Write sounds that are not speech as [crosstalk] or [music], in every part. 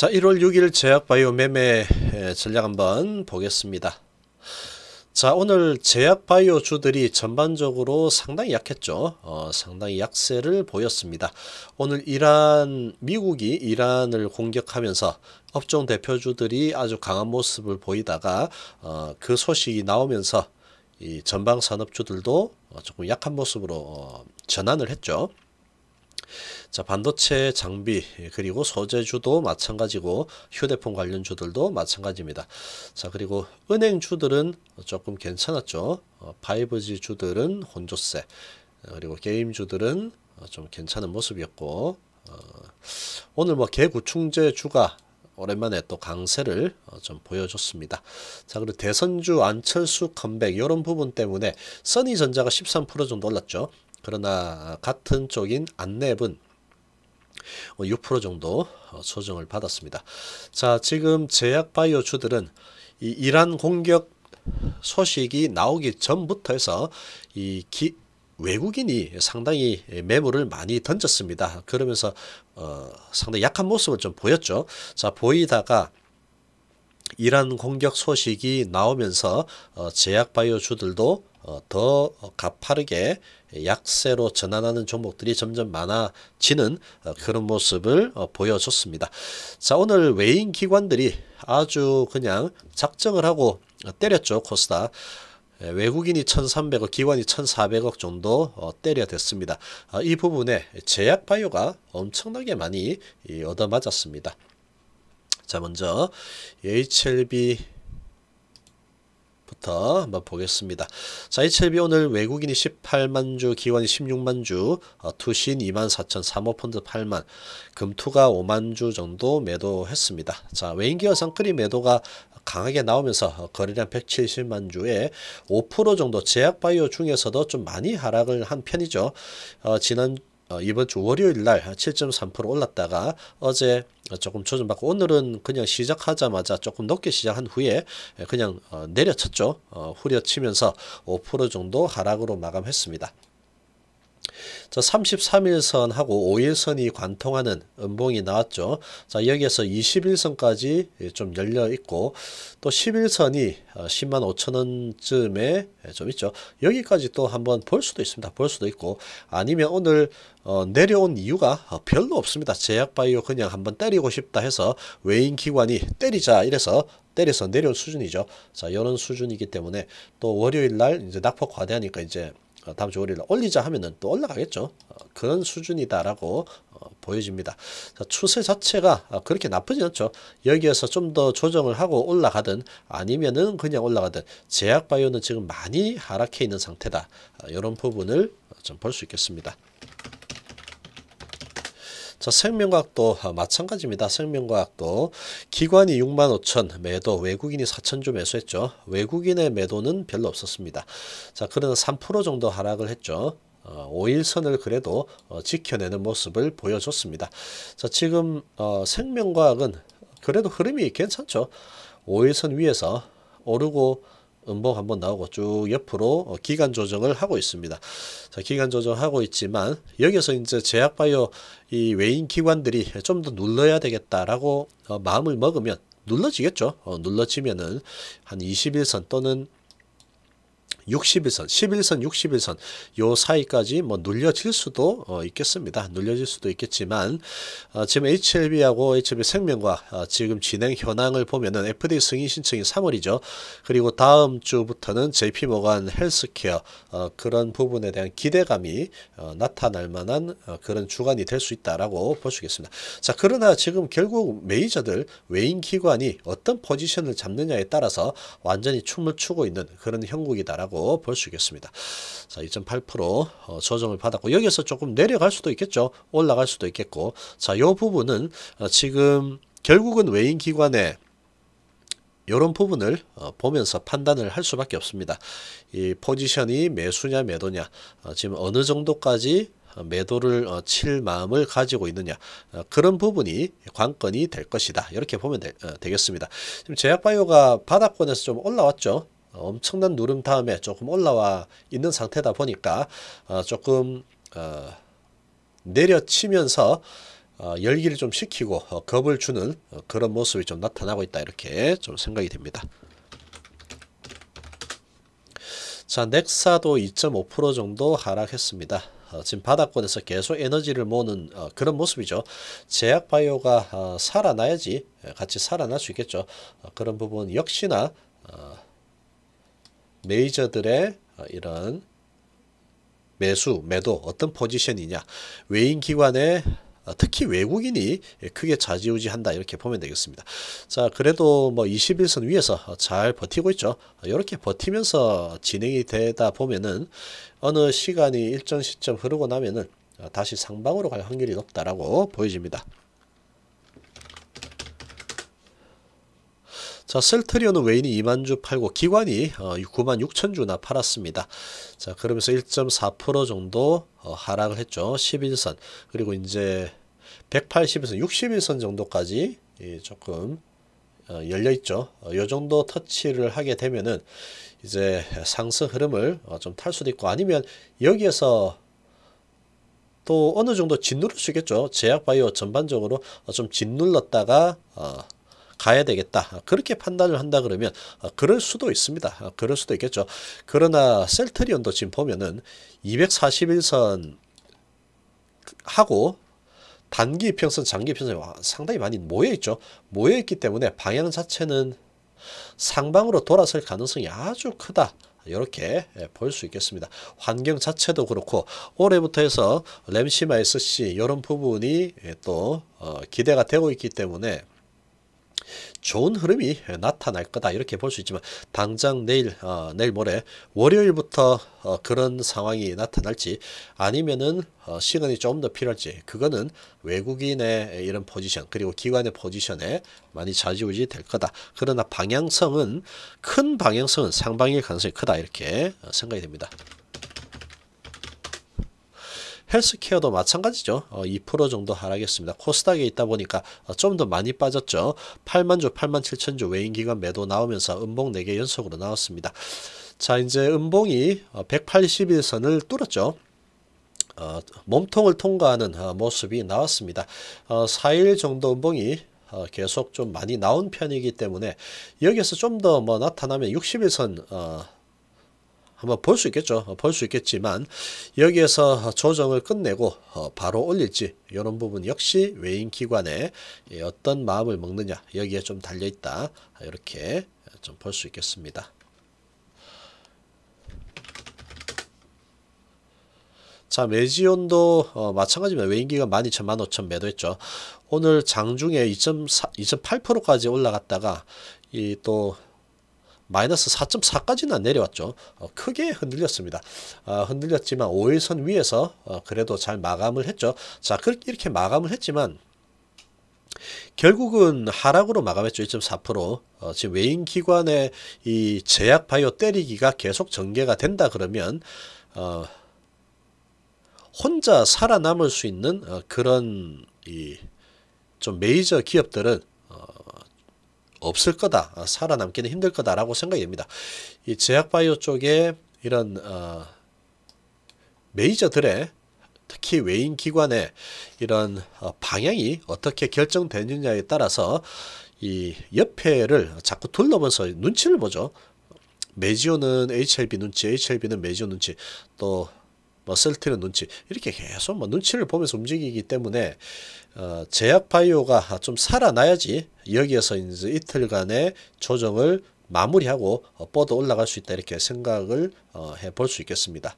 자, 1월 6일 제약바이오 매매 전략 한번 보겠습니다. 자, 오늘 제약바이오 주들이 전반적으로 상당히 약했죠. 어, 상당히 약세를 보였습니다. 오늘 이란, 미국이 이란을 공격하면서 업종 대표주들이 아주 강한 모습을 보이다가 어, 그 소식이 나오면서 이 전방 산업주들도 조금 약한 모습으로 어, 전환을 했죠. 자, 반도체 장비 그리고 소재주도 마찬가지고 휴대폰 관련주들도 마찬가지입니다. 자, 그리고 은행주들은 조금 괜찮았죠. 어, 5G 주들은 혼조세 어, 그리고 게임주들은 어, 좀 괜찮은 모습이었고 어, 오늘 뭐 개구충제 주가 오랜만에 또 강세를 어, 좀 보여줬습니다. 자, 그리고 대선주 안철수 컴백 이런 부분 때문에 써니전자가 13% 정도 올랐죠. 그러나 같은 쪽인 안랩은 6% 정도 조정을 받았습니다. 자, 지금 제약 바이오 주들은 이 이란 공격 소식이 나오기 전부터 해서 이 기, 외국인이 상당히 매물을 많이 던졌습니다. 그러면서 어, 상당히 약한 모습을 좀 보였죠. 자, 보이다가 이란 공격 소식이 나오면서 어, 제약 바이오 주들도 어, 더 가파르게 약세로 전환하는 종목들이 점점 많아지는 어, 그런 모습을 어, 보여줬습니다. 자 오늘 외인 기관들이 아주 그냥 작정을 하고 때렸죠 코스닥. 예, 외국인이 1,300억, 기관이 1,400억 정도 때려댔습니다. 이 부분에 제약바이오가 엄청나게 많이 얻어맞았습니다. 자 먼저 HLB 부터 한번 보겠습니다. 자, HLB 오늘 외국인이 18만 주, 기관이 16만 주, 어, 투신 2만 4천, 사모펀드 8만, 금투가 5만 주 정도 매도했습니다. 자, 외인기업 상끌이 매도가 강하게 나오면서 거래량 170만 주에 5% 정도 제약바이오 중에서도 좀 많이 하락을 한 편이죠. 어, 지난 어, 이번 주 월요일 날 7.3% 올랐다가 어제 조금 조정받고 오늘은 그냥 시작하자마자 조금 높게 시작한 후에 그냥 어, 내려쳤죠. 어, 후려치면서 5% 정도 하락으로 마감했습니다. 자, 33일선하고 5일선이 관통하는 음봉이 나왔죠. 자, 여기에서 21선까지 좀 열려 있고 또 11선이 10만 어, 5천 원쯤에 좀 있죠. 여기까지 또 한번 볼 수도 있습니다. 볼 수도 있고 아니면 오늘 어, 내려온 이유가 어, 별로 없습니다. 제약바이오 그냥 한번 때리고 싶다 해서 외인 기관이 때리자 이래서 때려서 내려온 수준이죠. 자, 이런 수준이기 때문에 또 월요일 날 이제 낙폭 과대하니까 이제 어, 다음 주 월요일 올리자 하면은 또 올라가겠죠. 어, 그런 수준이다라고 어, 보여집니다. 추세 자체가 그렇게 나쁘지 않죠. 여기에서 좀 더 조정을 하고 올라가든 아니면은 그냥 올라가든 제약바이오는 지금 많이 하락해 있는 상태다. 이런 부분을 좀 볼 수 있겠습니다. 자, 생명과학도 마찬가지입니다. 생명과학도 기관이 6만 5천 매도, 외국인이 4천 주 매수했죠. 외국인의 매도는 별로 없었습니다. 자, 그러나 3% 정도 하락을 했죠. 어, 5일선을 그래도 어, 지켜내는 모습을 보여줬습니다. 자, 지금 어, 생명과학은 그래도 흐름이 괜찮죠. 5일선 위에서 오르고 음봉 한번 나오고 쭉 옆으로 어, 기간 조정을 하고 있습니다. 자, 기간 조정하고 있지만 여기서 이제 제약바이오 이 외인 기관들이 좀 더 눌러야 되겠다라고 어, 마음을 먹으면 눌러지겠죠. 어, 눌러지면은 한 21선 또는 60일선, 11선, 60일선 요 사이까지 뭐 눌려질 수도 어, 있겠습니다. 눌려질 수도 있겠지만 어, 지금 HLB하고 HLB 생명과 어, 지금 진행 현황을 보면은 FDA 승인 신청이 3월이죠. 그리고 다음 주부터는 JP모간 헬스케어 어, 그런 부분에 대한 기대감이 어, 나타날 만한 어, 그런 주간이 될 수 있다라고 볼 수 있겠습니다. 자, 그러나 지금 결국 메이저들 외인 기관이 어떤 포지션을 잡느냐에 따라서 완전히 춤을 추고 있는 그런 형국이다라고 볼 수 있겠습니다. 자, 2.8% 어, 조정을 받았고 여기서 조금 내려갈 수도 있겠죠. 올라갈 수도 있겠고 자, 요 부분은 어, 지금 결국은 외인 기관에 이런 부분을 어, 보면서 판단을 할 수밖에 없습니다. 이 포지션이 매수냐 매도냐 어, 지금 어느 정도까지 매도를 어, 칠 마음을 가지고 있느냐 어, 그런 부분이 관건이 될 것이다 이렇게 보면 되, 어, 겠습니다 지금 제약바이오가 바닥권에서 좀 올라왔죠 엄청난 누름 다음에 조금 올라와 있는 상태다 보니까 어, 조금 어, 내려치면서 어, 열기를 좀 식히고 어, 겁을 주는 어, 그런 모습이 좀 나타나고 있다 이렇게 좀 생각이 됩니다. 자 넥사도 2.5% 정도 하락했습니다. 어, 지금 바닥권에서 계속 에너지를 모으는 어, 그런 모습이죠. 제약바이오가 어, 살아나야지 같이 살아날 수 있겠죠. 어, 그런 부분 역시나 어, 메이저들의 어, 이런 매수, 매도 어떤 포지션이냐 외인 기관의 어, 특히 외국인이 크게 좌지우지한다 이렇게 보면 되겠습니다. 자 그래도 뭐 21선 위에서 잘 버티고 있죠. 이렇게 버티면서 진행이 되다 보면은 어느 시간이 일정 시점 흐르고 나면은 다시 상방으로 갈 확률이 높다라고 보여집니다. 자, 셀트리온은 외인이 2만 주 팔고 기관이 어, 9만 6천 주나 팔았습니다. 자, 그러면서 1.4% 정도 어, 하락을 했죠. 11선. 그리고 이제 180에서 61선 정도까지 예, 조금 어, 열려 있죠. 어, 요 정도 터치를 하게 되면은 이제 상승 흐름을 어, 좀탈 수도 있고 아니면 여기에서 또 어느 정도 짓누를 수 있겠죠. 제약바이오 전반적으로 어, 좀 짓눌렀다가 어, 가야 되겠다. 그렇게 판단을 한다 그러면 어, 그럴 수도 있습니다. 어, 그럴 수도 있겠죠. 그러나 셀트리온도 지금 보면은 241선 하고 단기 이평선, 장기 이평선이 상당히 많이 모여 있죠. 모여 있기 때문에 방향 자체는 상방으로 돌아설 가능성이 아주 크다. 이렇게 예, 볼수 있겠습니다. 환경 자체도 그렇고 올해부터 해서 램시마 SC 이런 부분이 예, 또 어, 기대가 되고 있기 때문에 좋은 흐름이 나타날 거다. 이렇게 볼 수 있지만 당장 내일 어, 내일 모레 월요일부터 어, 그런 상황이 나타날지 아니면은 어, 시간이 좀 더 필요할지 그거는 외국인의 이런 포지션 그리고 기관의 포지션에 많이 좌지우지 될 거다. 그러나 방향성은 큰 방향성은 상방일 가능성이 크다. 이렇게 어, 생각이 됩니다. 헬스케어도 마찬가지죠. 어, 2% 정도 하락했습니다. 코스닥에 있다 보니까 어, 좀더 많이 빠졌죠. 8만 주, 8만 7천 주 외인 기관 매도 나오면서 음봉 4개 연속으로 나왔습니다. 자, 이제 음봉이 181선을 어, 뚫었죠. 어, 몸통을 통과하는 어, 모습이 나왔습니다. 어, 4일 정도 음봉이 어, 계속 좀 많이 나온 편이기 때문에 여기서 좀 더 뭐 나타나면 61선 어, 한번 볼 수 있겠죠. 어, 볼수 있겠지만 여기에서 조정을 끝내고 어, 바로 올릴지 이런 부분 역시 외인 기관에 어떤 마음을 먹느냐 여기에 좀 달려 있다 이렇게 좀 볼 수 있겠습니다. 자 메지온도 어, 마찬가지입니다. 외인기가 12,000, 15,000 매도했죠. 오늘 장중에 2.8%까지 올라갔다가 이또 마이너스 4.4까지는 내려왔죠. 어, 크게 흔들렸습니다. 어, 흔들렸지만 5일선 위에서 어, 그래도 잘 마감을 했죠. 자, 그렇게 이렇게 마감을 했지만 결국은 하락으로 마감했죠. 1.4%. 어, 지금 외인 기관의 이 제약 바이오 때리기가 계속 전개가 된다 그러면 어, 혼자 살아남을 수 있는 어, 그런 이 좀 메이저 기업들은 없을 거다. 어, 살아남기는 힘들 거다라고 생각이 됩니다. 이 제약바이오 쪽에 이런 어, 메이저들의 특히 외인 기관의 이런 어, 방향이 어떻게 결정되느냐에 따라서 이 옆에를 자꾸 둘러보면서 눈치를 보죠. 메지오는 HLB 눈치, HLB는 메지오 눈치, 또 뭐 셀트는 눈치 이렇게 계속 뭐 눈치를 보면서 움직이기 때문에 어, 제약 바이오가 좀 살아나야지 여기에서 이제 이틀간의 조정을 마무리하고 어, 뻗어 올라갈 수 있다 이렇게 생각을 어, 해볼 수 있겠습니다.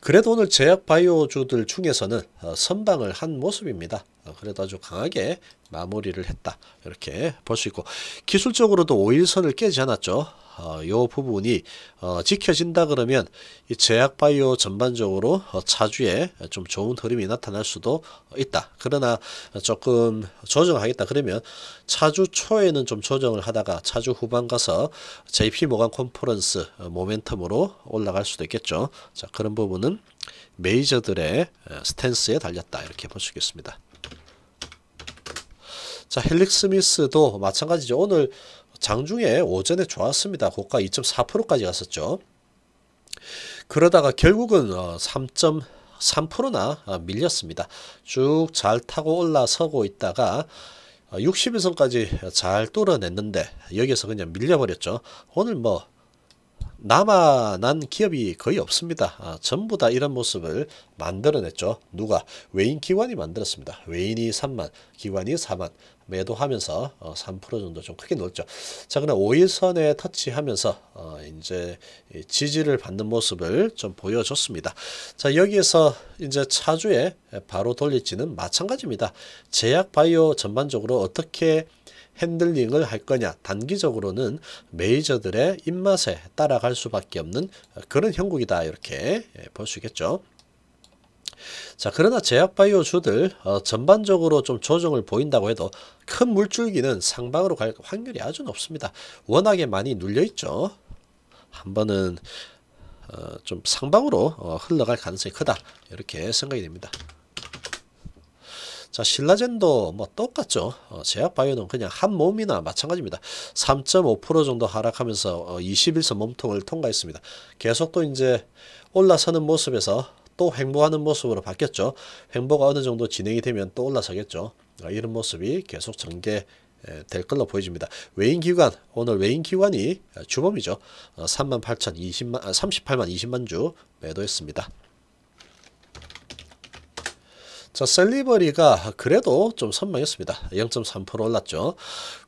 그래도 오늘 제약 바이오주들 중에서는 어, 선방을 한 모습입니다. 어, 그래도 아주 강하게 마무리를 했다 이렇게 볼 수 있고 기술적으로도 5일선을 깨지 않았죠. 어, 요 부분이 어, 지켜진다 그러면 이 제약 바이오 전반적으로 어, 차주에 좀 좋은 흐름이 나타날 수도 있다. 그러나 조금 조정하겠다 그러면 차주 초에는 좀 조정을 하다가 차주 후반 가서 JP 모간 컨퍼런스 어, 모멘텀으로 올라갈 수도 있겠죠. 자 그런 부분은 메이저들의 어, 스탠스에 달렸다 이렇게 볼 수 있겠습니다. 자 헬릭스미스도 마찬가지죠. 오늘 장중에 오전에 좋았습니다. 고가 2.4%까지 갔었죠. 그러다가 결국은 3. 3%나 어, 밀렸습니다. 쭉 잘 타고 올라서고 있다가 60일선까지 잘 뚫어냈는데 여기서 그냥 밀려버렸죠. 오늘 뭐 남아난 기업이 거의 없습니다. 아, 전부 다 이런 모습을 만들어냈죠. 누가? 외인 기관이 만들었습니다. 외인이 3만, 기관이 4만 매도하면서 어, 3% 정도 좀 크게 놀죠. 자, 그럼 5일선에 터치하면서 어, 이제 지지를 받는 모습을 좀 보여줬습니다. 자, 여기에서 이제 차주에 바로 돌릴지는 마찬가지입니다. 제약 바이오 전반적으로 어떻게 핸들링을 할 거냐 단기적으로는 메이저들의 입맛에 따라갈 수밖에 없는 그런 형국이다 이렇게 예, 볼수 있겠죠. 자 그러나 제약바이오주들 어, 전반적으로 좀 조정을 보인다고 해도 큰 물줄기는 상방으로 갈 확률이 아주 높습니다. 워낙에 많이 눌려 있죠. 한 번은 어, 좀 상방으로 어, 흘러갈 가능성이 크다 이렇게 생각이 됩니다. 자, 신라젠도 뭐 똑같죠. 어, 제약바이오는 그냥 한 몸이나 마찬가지입니다. 3.5% 정도 하락하면서 어, 21선 몸통을 통과했습니다. 계속 또 이제 올라서는 모습에서 또 횡보하는 모습으로 바뀌었죠. 횡보가 어느 정도 진행이 되면 또 올라서겠죠. 어, 이런 모습이 계속 전개 될 걸로 보여집니다. 외인 기관 오늘 외인 기관이 주범이죠. 3만 8천 20만 38만 20만 주 매도했습니다. 자, 셀리버리가 그래도 좀 선방했습니다. 0.3% 올랐죠.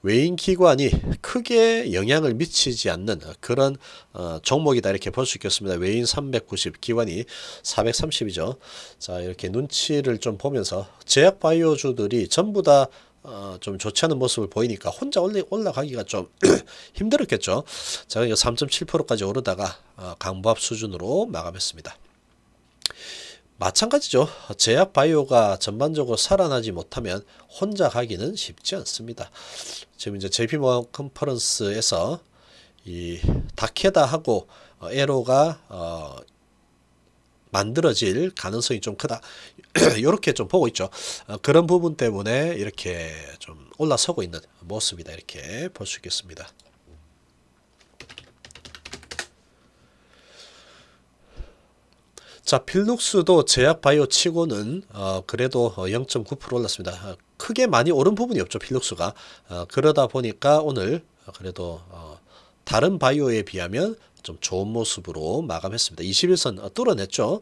외인 기관이 크게 영향을 미치지 않는 그런 어, 종목이다 이렇게 볼 수 있겠습니다. 외인 390, 기관이 430이죠. 자, 이렇게 눈치를 좀 보면서 제약 바이오주들이 전부 다 어, 좀 좋지 않은 모습을 보이니까 혼자 올라, 올라가기가 좀 [clears throat] 힘들었겠죠. 자, 3.7%까지 오르다가 어, 강보합 수준으로 마감했습니다. 마찬가지죠. 제약 바이오가 전반적으로 살아나지 못하면 혼자 가기는 쉽지 않습니다. 지금 이제 JP모건 컨퍼런스에서 이 다케다하고 어, 에로가 어 만들어질 가능성이 좀 크다. [clears throat] 이렇게 좀 보고 있죠. 어 그런 부분 때문에 이렇게 좀 올라서고 있는 모습이다. 이렇게 볼 수 있겠습니다. 자, 필룩스도 제약 바이오 치고는 어, 그래도 0.9% 올랐습니다. 어, 크게 많이 오른 부분이 없죠, 필룩스가. 어, 그러다 보니까 오늘 그래도 어, 다른 바이오에 비하면 좀 좋은 모습으로 마감했습니다. 21선 어, 뚫어냈죠.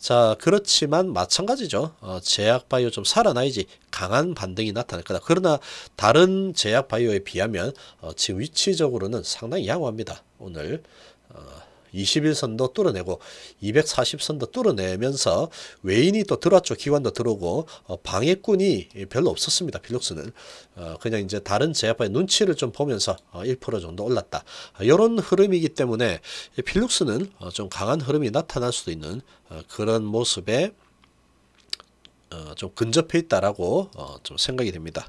자, 그렇지만 마찬가지죠. 어, 제약 바이오 좀 살아나야지 강한 반등이 나타날 거다. 그러나 다른 제약 바이오에 비하면 어, 지금 위치적으로는 상당히 양호합니다. 오늘 어, 21선도 뚫어내고 240선도 뚫어내면서 외인이 또 들어왔죠. 기관도 들어오고 어, 방해꾼이 별로 없었습니다. 필룩스는 어, 그냥 이제 다른 제약바의 눈치를 좀 보면서 어, 1% 정도 올랐다. 이런 어, 흐름이기 때문에 필룩스는 어, 좀 강한 흐름이 나타날 수도 있는 어, 그런 모습에 좀 근접해 있다라고 좀 생각이 됩니다.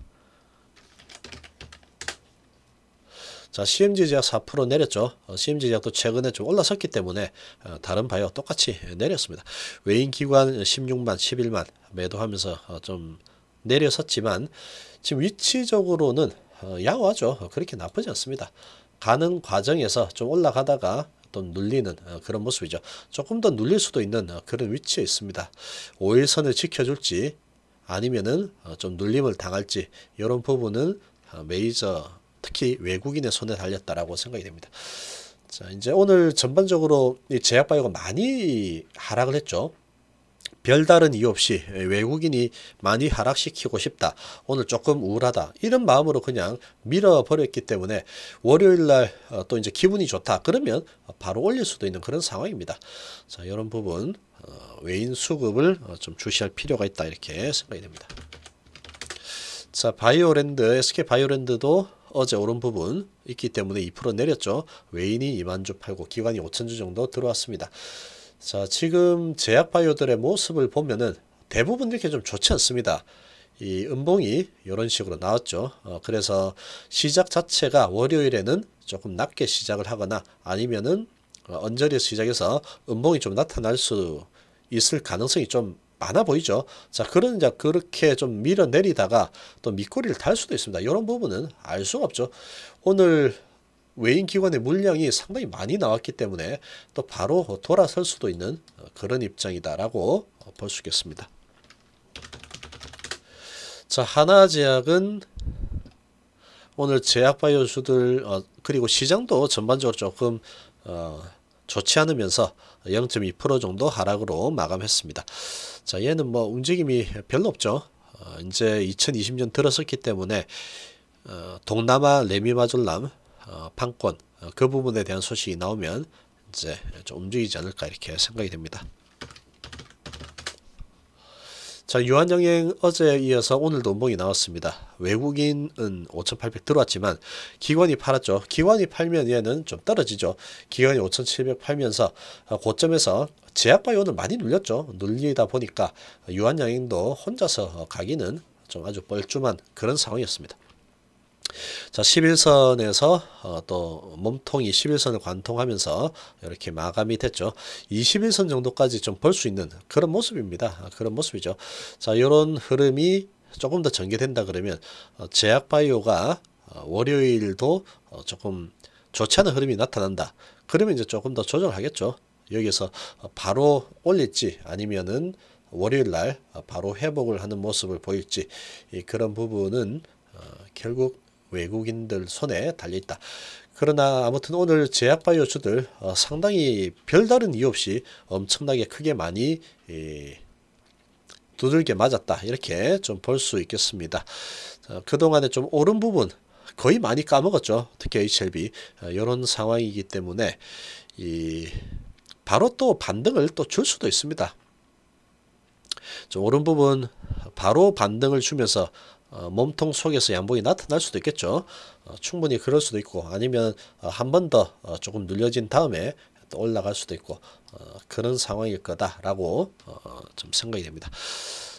자, CMG 제약 4% 내렸죠. 어, CMG 제약도 최근에 좀 올라섰기 때문에 어, 다른 바이오 똑같이 내렸습니다. 외인 기관 16만, 11만 매도하면서 어, 좀 내려섰지만 지금 위치적으로는 어, 양호하죠. 어, 그렇게 나쁘지 않습니다. 가는 과정에서 좀 올라가다가 또 눌리는 어, 그런 모습이죠. 조금 더 눌릴 수도 있는 어, 그런 위치에 있습니다. 5일선을 지켜줄지 아니면은 어, 좀 눌림을 당할지 이런 부분은 어, 메이저 특히 외국인의 손에 달렸다라고 생각이 됩니다. 자, 이제 오늘 전반적으로 이 제약바이오가 많이 하락을 했죠. 별다른 이유 없이 외국인이 많이 하락시키고 싶다. 오늘 조금 우울하다. 이런 마음으로 그냥 밀어버렸기 때문에 월요일날 어, 또 이제 기분이 좋다. 그러면 바로 올릴 수도 있는 그런 상황입니다. 자, 이런 부분 어, 외인 수급을 어, 좀 주시할 필요가 있다. 이렇게 생각이 됩니다. 자, 바이오랜드, SK 바이오랜드도 어제 오른 부분 있기 때문에 2% 내렸죠. 외인이 2만 주 팔고 기관이 5천 주 정도 들어왔습니다. 자, 지금 제약 바이오들의 모습을 보면은 대부분 이렇게 좀 좋지 않습니다. 이 음봉이 이런 식으로 나왔죠. 어, 그래서 시작 자체가 월요일에는 조금 낮게 시작을 하거나 아니면은 어, 언저리 시작해서 음봉이 좀 나타날 수 있을 가능성이 좀 많아 보이죠. 자, 그런 이제 그렇게 좀 밀어내리다가 또 밑꼬리를 달 수도 있습니다. 이런 부분은 알 수가 없죠. 오늘 외인 기관의 물량이 상당히 많이 나왔기 때문에 또 바로 돌아설 수도 있는 어, 그런 입장이다라고 어, 볼수 있겠습니다. 자, 하나제약은 오늘 제약바이오주들 어, 그리고 시장도 전반적으로 조금 어, 좋지 않으면서 0.2% 정도 하락으로 마감했습니다. 자, 얘는 뭐 움직임이 별로 없죠. 어, 이제 2020년 들어섰기 때문에 어, 동남아 레미마졸람 어, 판권 어, 그 부분에 대한 소식이 나오면 이제 좀 움직이지 않을까 이렇게 생각이 됩니다. 자, 유한영행 어제에 이어서 오늘도 운봉이 나왔습니다. 외국인은 5,800 들어왔지만 기관이 팔았죠. 기관이 팔면 얘는 좀 떨어지죠. 기관이 5,700 팔면서 어, 고점에서 제약바이오는 많이 눌렸죠. 눌리다 보니까 유한양행도 혼자서 가기는 좀 아주 뻘쭘한 그런 상황이었습니다. 자, 11선에서 어, 또 몸통이 11선을 관통하면서 이렇게 마감이 됐죠. 21선 정도까지 좀 볼 수 있는 그런 모습입니다. 아, 그런 모습이죠. 자, 이런 흐름이 조금 더 전개된다 그러면 어, 제약바이오가 어, 월요일도 어, 조금 좋지 않은 흐름이 나타난다. 그러면 이제 조금 더 조정하겠죠. 여기서 어, 바로 올릴지 아니면은 월요일 날 어, 바로 회복을 하는 모습을 보일지 이 그런 부분은 어, 결국 외국인들 손에 달려 있다. 그러나 아무튼 오늘 제약바이오 주들 어, 상당히 별다른 이유 없이 엄청나게 크게 많이 이, 두들겨 맞았다 이렇게 좀 볼 수 있겠습니다. 어, 그동안에 좀 오른 부분 거의 많이 까먹었죠. 특히 HLB 어, 이런 상황이기 때문에 이 바로 또 반등을 또 줄 수도 있습니다. 좀 오른 부분 바로 반등을 주면서 어, 몸통 속에서 양봉이 나타날 수도 있겠죠. 어, 충분히 그럴 수도 있고 아니면 어, 한 번더 어, 조금 눌려진 다음에 또 올라갈 수도 있고 어, 그런 상황일 거다라고 어, 좀 생각이 됩니다.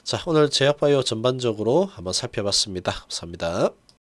자 오늘 제약바이오 전반적으로 한번 살펴봤습니다. 감사합니다.